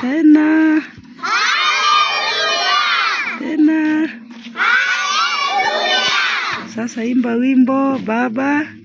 tena. Tena. Sasa imba wimbo Baba.